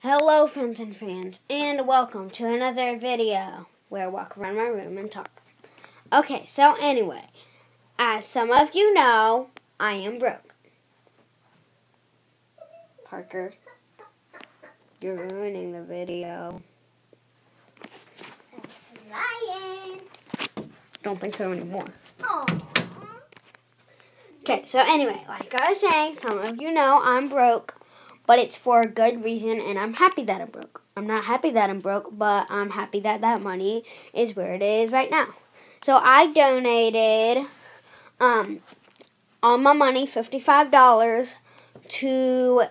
Hello, friends and fans, and welcome to another video where I walk around my room and talk. Okay, so anyway, as some of you know, I am broke. Parker, you're ruining the video. Lion. Don't think so anymore. Aww. Okay, so anyway, like I was saying, some of you know I'm broke, but it's for a good reason, and I'm happy that I'm broke. I'm not happy that I'm broke, but I'm happy that that money is where it is right now. So I donated um, all my money, $55, to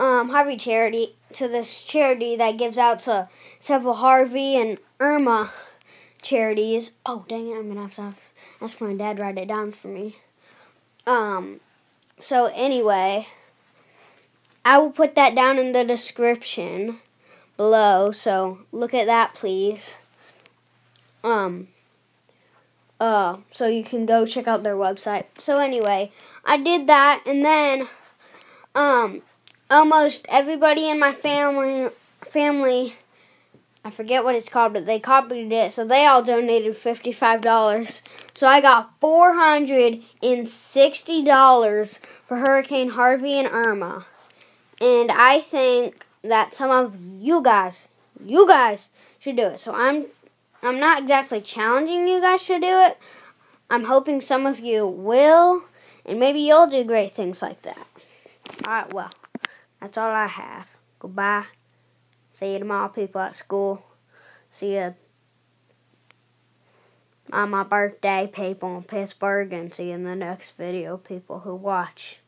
um, Harvey Charity, to this charity that gives out to several Harvey and Irma charities. Oh, dang it, I'm going to have to ask my dad write it down for me. Um, so anyway, I will put that down in the description below. So look at that, please. Um, uh, so you can go check out their website. So anyway, I did that, and then, um, almost everybody in my family, family, I forget what it's called, but they copied it, so they all donated fifty-five dollars. So I got four hundred and sixty dollars for Hurricane Harvey and Irma, and I think that some of you guys, you guys, should do it. So I'm, I'm not exactly challenging you guys to do it. I'm hoping some of you will, and maybe you'll do great things like that. All right, well, that's all I have. Goodbye. See you tomorrow, people at school. See you on my birthday, people in Pittsburgh, and see you in the next video, people who watch.